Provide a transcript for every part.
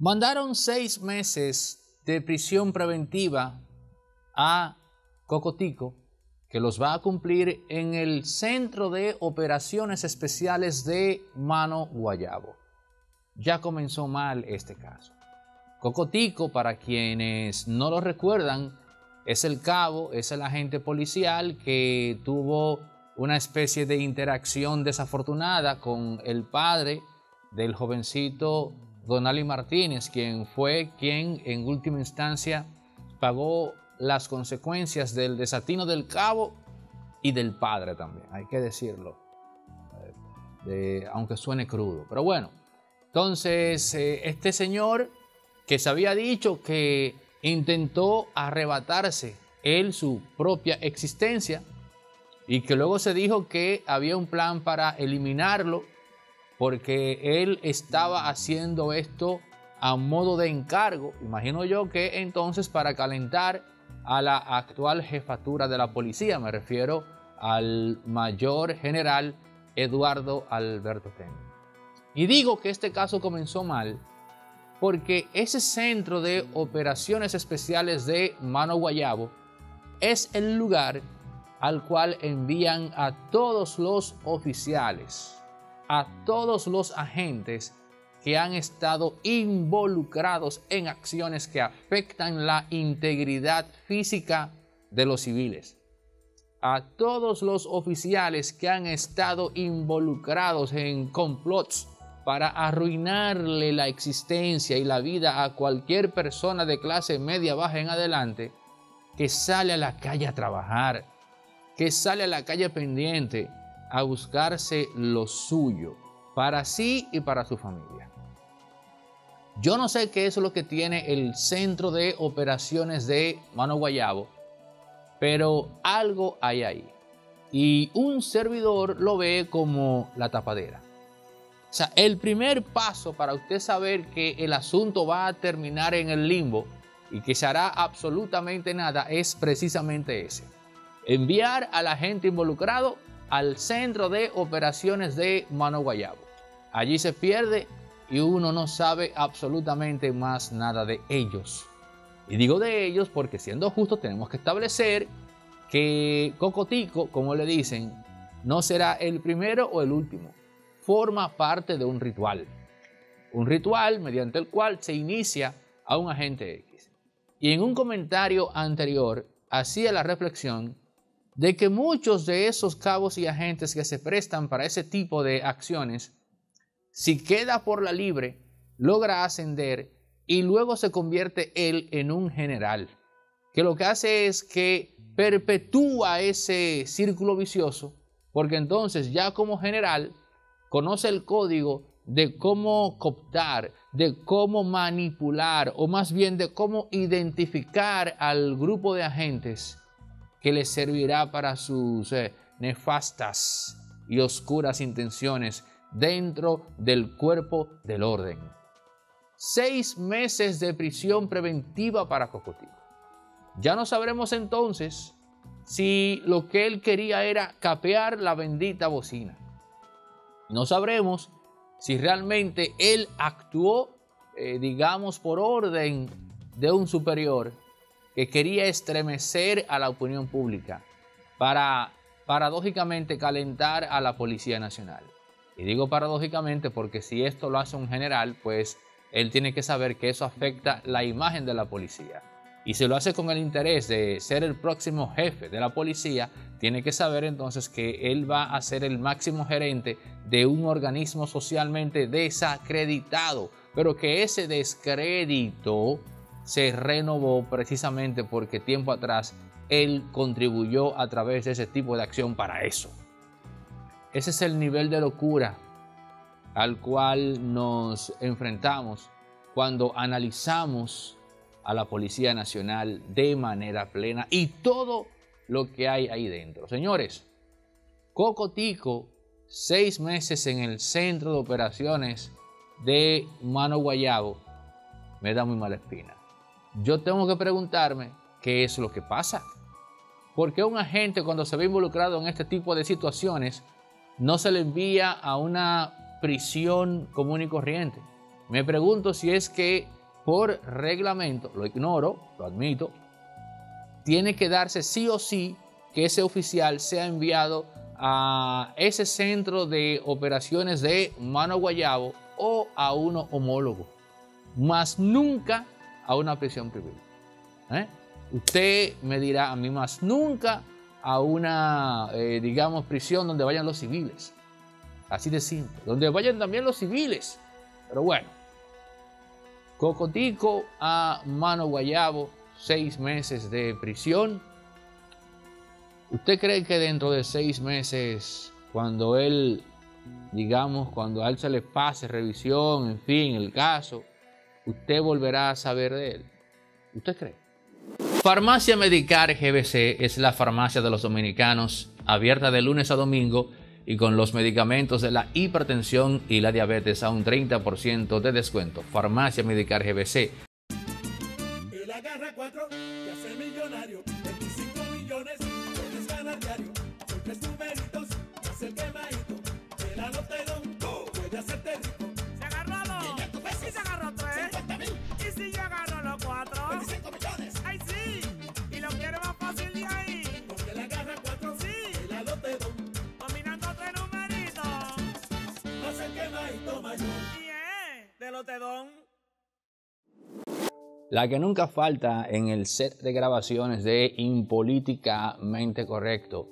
Mandaron seis meses de prisión preventiva a Cocotico, que los va a cumplir en el Centro de Operaciones Especiales de Mano Guayabo. Ya comenzó mal este caso. Cocotico, para quienes no lo recuerdan, es el cabo, es el agente policial que tuvo una especie de interacción desafortunada con el padre del jovencito Donali Martínez, quien fue quien en última instancia pagó las consecuencias del desatino del cabo y del padre también, hay que decirlo, eh, aunque suene crudo. Pero bueno, entonces eh, este señor que se había dicho que intentó arrebatarse él su propia existencia y que luego se dijo que había un plan para eliminarlo porque él estaba haciendo esto a modo de encargo, imagino yo que entonces para calentar a la actual jefatura de la policía, me refiero al mayor general Eduardo Alberto Ten. Y digo que este caso comenzó mal porque ese centro de operaciones especiales de Mano Guayabo es el lugar al cual envían a todos los oficiales, a todos los agentes que han estado involucrados en acciones que afectan la integridad física de los civiles. A todos los oficiales que han estado involucrados en complots para arruinarle la existencia y la vida a cualquier persona de clase media baja en adelante que sale a la calle a trabajar, que sale a la calle pendiente a buscarse lo suyo para sí y para su familia. Yo no sé qué es lo que tiene el centro de operaciones de Mano Guayabo, pero algo hay ahí. Y un servidor lo ve como la tapadera. O sea, el primer paso para usted saber que el asunto va a terminar en el limbo y que se hará absolutamente nada es precisamente ese. Enviar a la gente involucrado al centro de operaciones de Mano Guayabo. Allí se pierde y uno no sabe absolutamente más nada de ellos. Y digo de ellos porque siendo justos tenemos que establecer que Cocotico, como le dicen, no será el primero o el último. Forma parte de un ritual. Un ritual mediante el cual se inicia a un agente X. Y en un comentario anterior hacía la reflexión de que muchos de esos cabos y agentes que se prestan para ese tipo de acciones si queda por la libre, logra ascender y luego se convierte él en un general, que lo que hace es que perpetúa ese círculo vicioso, porque entonces ya como general conoce el código de cómo cooptar, de cómo manipular, o más bien de cómo identificar al grupo de agentes que le servirá para sus eh, nefastas y oscuras intenciones dentro del cuerpo del orden. Seis meses de prisión preventiva para Cocotico. Ya no sabremos entonces si lo que él quería era capear la bendita bocina. No sabremos si realmente él actuó, eh, digamos, por orden de un superior que quería estremecer a la opinión pública para paradójicamente calentar a la Policía Nacional. Y digo paradójicamente porque si esto lo hace un general, pues él tiene que saber que eso afecta la imagen de la policía. Y si lo hace con el interés de ser el próximo jefe de la policía, tiene que saber entonces que él va a ser el máximo gerente de un organismo socialmente desacreditado, pero que ese descrédito se renovó precisamente porque tiempo atrás él contribuyó a través de ese tipo de acción para eso. Ese es el nivel de locura al cual nos enfrentamos cuando analizamos a la Policía Nacional de manera plena y todo lo que hay ahí dentro. Señores, Cocotico, seis meses en el centro de operaciones de Mano Guayabo, me da muy mala espina. Yo tengo que preguntarme qué es lo que pasa. ¿Por qué un agente cuando se ve involucrado en este tipo de situaciones no se le envía a una prisión común y corriente. Me pregunto si es que por reglamento, lo ignoro, lo admito, tiene que darse sí o sí que ese oficial sea enviado a ese centro de operaciones de Mano Guayabo o a uno homólogo, más nunca a una prisión privada. ¿eh? Usted me dirá a mí más nunca a una, eh, digamos, prisión donde vayan los civiles. Así de simple. Donde vayan también los civiles. Pero bueno. Cocotico a Mano Guayabo, seis meses de prisión. ¿Usted cree que dentro de seis meses, cuando él, digamos, cuando a él se le pase revisión, en fin, el caso, usted volverá a saber de él? ¿Usted cree? Farmacia Medicar GBC es la farmacia de los dominicanos, abierta de lunes a domingo y con los medicamentos de la hipertensión y la diabetes a un 30% de descuento. Farmacia Medicar GBC. El agarra 4 y hace millonario. La que nunca falta en el set de grabaciones de Impolíticamente Correcto.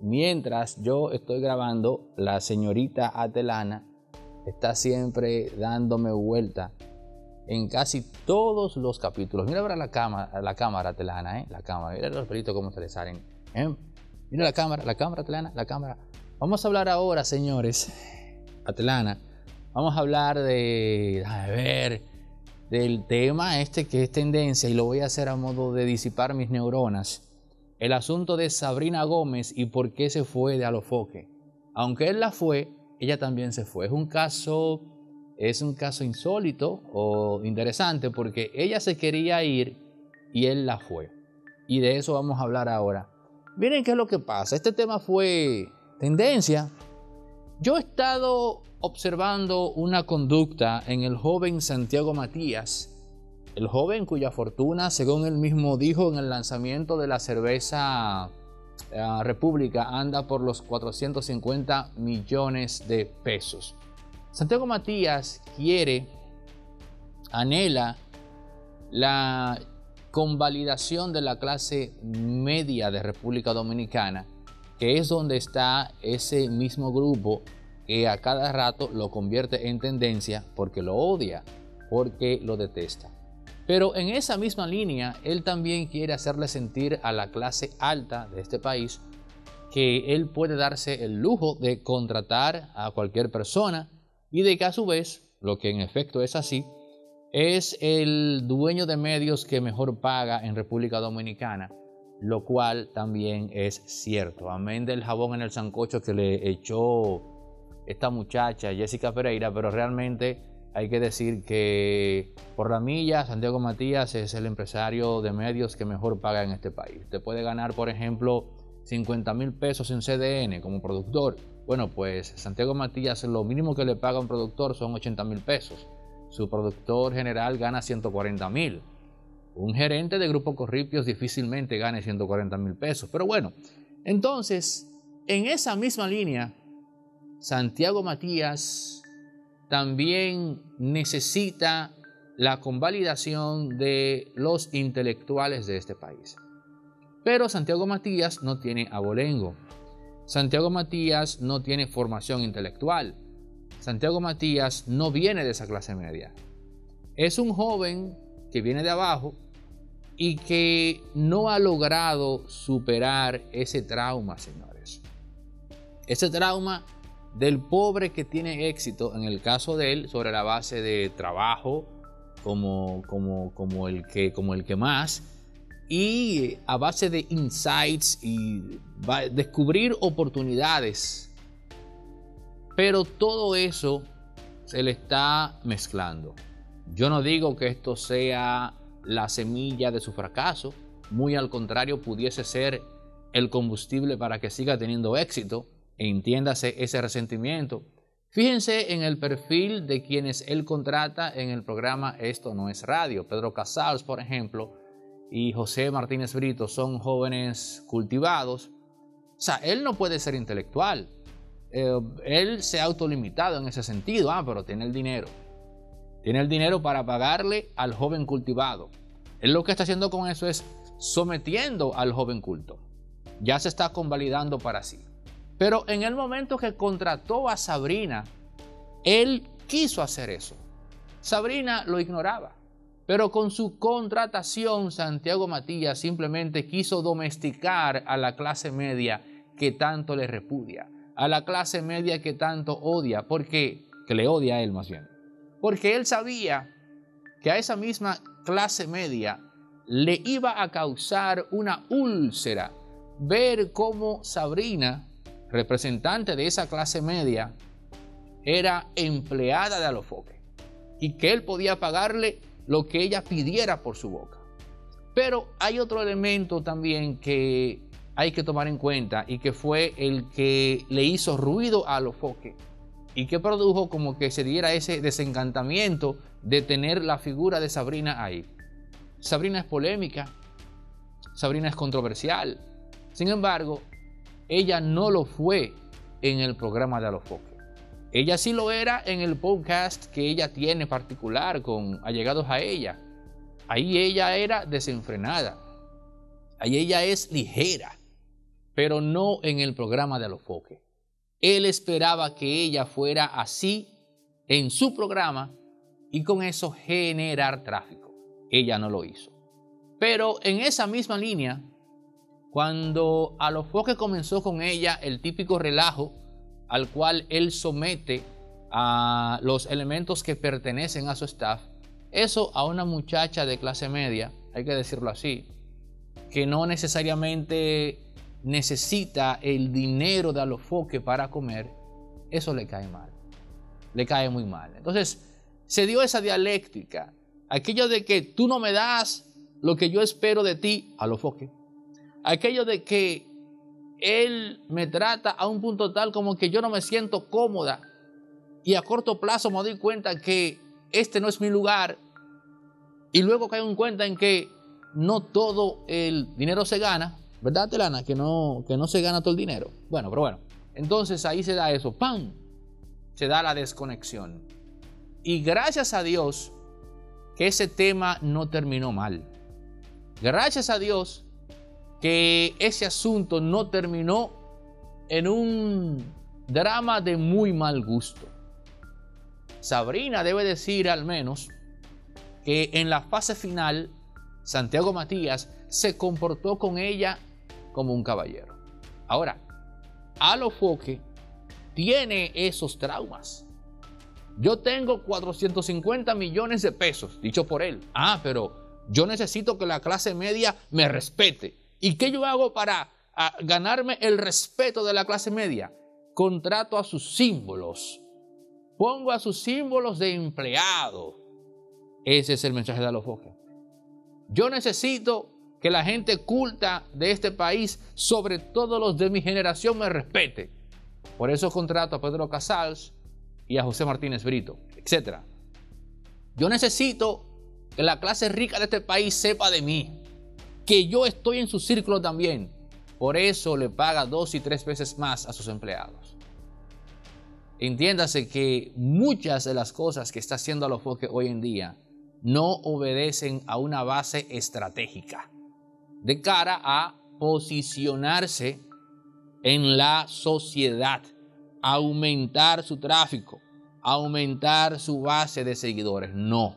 Mientras yo estoy grabando, la señorita Atelana está siempre dándome vuelta en casi todos los capítulos. Mira ahora la cámara, la cámara Atelana, ¿eh? La cámara. Mira los pelitos cómo se le salen. ¿eh? Mira la cámara, la cámara Atelana, la cámara. Vamos a hablar ahora, señores. Atelana, vamos a hablar de, ver, del tema este que es tendencia y lo voy a hacer a modo de disipar mis neuronas. El asunto de Sabrina Gómez y por qué se fue de Alofoque. Aunque él la fue, ella también se fue. Es un caso, es un caso insólito o interesante porque ella se quería ir y él la fue. Y de eso vamos a hablar ahora. Miren qué es lo que pasa. Este tema fue tendencia. Yo he estado observando una conducta en el joven Santiago Matías, el joven cuya fortuna, según él mismo dijo en el lanzamiento de la cerveza eh, República, anda por los 450 millones de pesos. Santiago Matías quiere, anhela la convalidación de la clase media de República Dominicana, que es donde está ese mismo grupo que a cada rato lo convierte en tendencia porque lo odia, porque lo detesta. Pero en esa misma línea, él también quiere hacerle sentir a la clase alta de este país que él puede darse el lujo de contratar a cualquier persona y de que a su vez, lo que en efecto es así, es el dueño de medios que mejor paga en República Dominicana, lo cual también es cierto. Amén del jabón en el sancocho que le echó esta muchacha, Jessica Pereira, pero realmente hay que decir que por la milla, Santiago Matías es el empresario de medios que mejor paga en este país. Te puede ganar, por ejemplo, 50 mil pesos en CDN como productor. Bueno, pues Santiago Matías lo mínimo que le paga a un productor son 80 mil pesos. Su productor general gana 140 mil. Un gerente de Grupo Corripios difícilmente gane 140 mil pesos. Pero bueno, entonces, en esa misma línea, Santiago Matías también necesita la convalidación de los intelectuales de este país. Pero Santiago Matías no tiene abolengo. Santiago Matías no tiene formación intelectual. Santiago Matías no viene de esa clase media. Es un joven que viene de abajo y que no ha logrado superar ese trauma, señores. Ese trauma del pobre que tiene éxito, en el caso de él, sobre la base de trabajo, como, como, como, el, que, como el que más, y a base de insights y descubrir oportunidades. Pero todo eso se le está mezclando. Yo no digo que esto sea la semilla de su fracaso, muy al contrario, pudiese ser el combustible para que siga teniendo éxito, e entiéndase ese resentimiento Fíjense en el perfil de quienes él contrata en el programa Esto no es radio. Pedro Casals, por ejemplo, y José Martínez Brito son jóvenes cultivados. O sea, él no puede ser intelectual. Eh, él se ha autolimitado en ese sentido. Ah, pero tiene el dinero. Tiene el dinero para pagarle al joven cultivado. Él lo que está haciendo con eso es sometiendo al joven culto. Ya se está convalidando para sí. Pero en el momento que contrató a Sabrina, él quiso hacer eso. Sabrina lo ignoraba. Pero con su contratación, Santiago Matías simplemente quiso domesticar a la clase media que tanto le repudia, a la clase media que tanto odia, porque que le odia a él más bien. Porque él sabía que a esa misma clase media le iba a causar una úlcera ver cómo Sabrina representante de esa clase media, era empleada de Alofoque y que él podía pagarle lo que ella pidiera por su boca. Pero hay otro elemento también que hay que tomar en cuenta y que fue el que le hizo ruido a Alofoque y que produjo como que se diera ese desencantamiento de tener la figura de Sabrina ahí. Sabrina es polémica, Sabrina es controversial. Sin embargo, ella no lo fue en el programa de Alofoque. Ella sí lo era en el podcast que ella tiene particular con allegados a ella. Ahí ella era desenfrenada. Ahí ella es ligera, pero no en el programa de Alofoque. Él esperaba que ella fuera así en su programa y con eso generar tráfico. Ella no lo hizo. Pero en esa misma línea, cuando a los que comenzó con ella el típico relajo al cual él somete a los elementos que pertenecen a su staff, eso a una muchacha de clase media, hay que decirlo así, que no necesariamente necesita el dinero de Alofoque para comer, eso le cae mal. Le cae muy mal. Entonces, se dio esa dialéctica. Aquello de que tú no me das lo que yo espero de ti, Alofoque aquello de que él me trata a un punto tal como que yo no me siento cómoda y a corto plazo me doy cuenta que este no es mi lugar y luego caigo en cuenta en que no todo el dinero se gana, ¿verdad, Telana? Que no, que no se gana todo el dinero. Bueno, pero bueno, entonces ahí se da eso, ¡pam! Se da la desconexión. Y gracias a Dios que ese tema no terminó mal. Gracias a Dios que ese asunto no terminó en un drama de muy mal gusto. Sabrina debe decir al menos que en la fase final Santiago Matías se comportó con ella como un caballero. Ahora, Alofoque tiene esos traumas. Yo tengo 450 millones de pesos, dicho por él. Ah, pero yo necesito que la clase media me respete. ¿Y qué yo hago para ganarme el respeto de la clase media? Contrato a sus símbolos. Pongo a sus símbolos de empleado. Ese es el mensaje de Alofoque. Yo necesito que la gente culta de este país, sobre todo los de mi generación, me respete. Por eso contrato a Pedro Casals y a José Martínez Brito, etc. Yo necesito que la clase rica de este país sepa de mí que yo estoy en su círculo también. Por eso le paga dos y tres veces más a sus empleados. Entiéndase que muchas de las cosas que está haciendo Alofoque hoy en día no obedecen a una base estratégica de cara a posicionarse en la sociedad, aumentar su tráfico, aumentar su base de seguidores. No,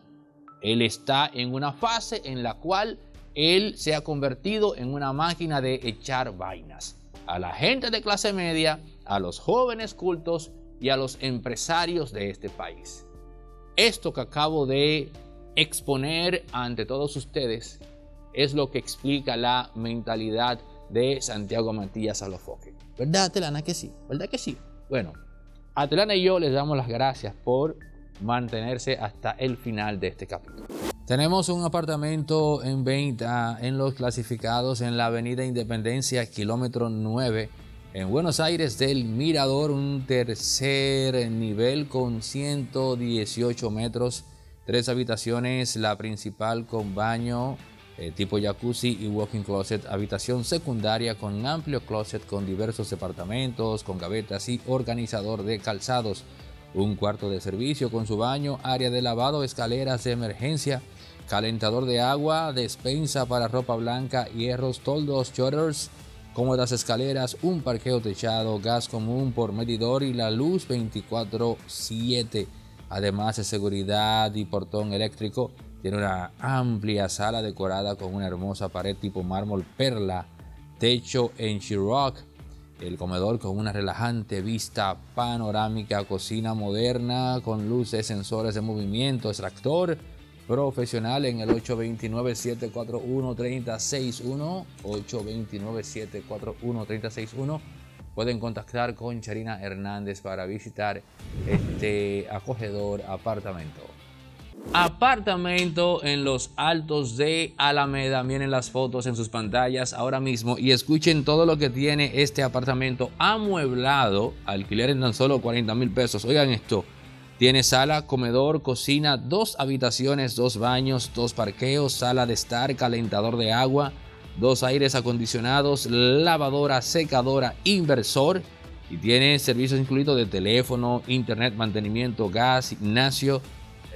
él está en una fase en la cual él se ha convertido en una máquina de echar vainas a la gente de clase media, a los jóvenes cultos y a los empresarios de este país. Esto que acabo de exponer ante todos ustedes es lo que explica la mentalidad de Santiago Matías Alofoque. ¿Verdad, Telana, que sí? ¿Verdad que sí? Bueno, a Telana y yo les damos las gracias por mantenerse hasta el final de este capítulo. Tenemos un apartamento en venta en los clasificados en la Avenida Independencia, kilómetro 9, En Buenos Aires del Mirador, un tercer nivel con 118 metros, tres habitaciones, la principal con baño eh, tipo jacuzzi y walking closet, habitación secundaria con amplio closet con diversos departamentos, con gavetas y organizador de calzados, un cuarto de servicio con su baño, área de lavado, escaleras de emergencia, calentador de agua, despensa para ropa blanca, hierros, toldos, shutters, cómodas escaleras, un parqueo techado, gas común por medidor y la luz 24/7, además de seguridad y portón eléctrico tiene una amplia sala decorada con una hermosa pared tipo mármol perla, techo en Chiroc, el comedor con una relajante vista panorámica, cocina moderna con luces, sensores de movimiento, extractor profesional en el 829-741-3061, 829-741-3061. Pueden contactar con Charina Hernández para visitar este acogedor apartamento. Apartamento en los altos de Alameda. Miren las fotos en sus pantallas ahora mismo y escuchen todo lo que tiene este apartamento amueblado. Alquiler en tan solo 40 mil pesos. Oigan esto. Tiene sala, comedor, cocina, dos habitaciones, dos baños, dos parqueos, sala de estar, calentador de agua, dos aires acondicionados, lavadora, secadora, inversor. Y tiene servicios incluidos de teléfono, internet, mantenimiento, gas, gimnasio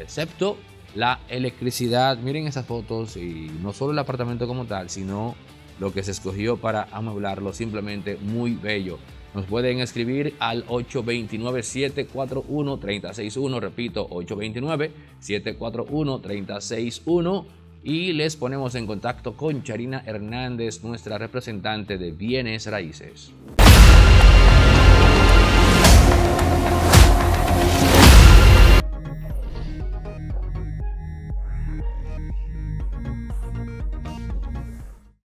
excepto la electricidad. Miren esas fotos y no solo el apartamento como tal, sino lo que se escogió para amueblarlo, simplemente muy bello. Nos pueden escribir al 829-741-3061, repito, 829-741-3061 y les ponemos en contacto con Charina Hernández, nuestra representante de bienes raíces.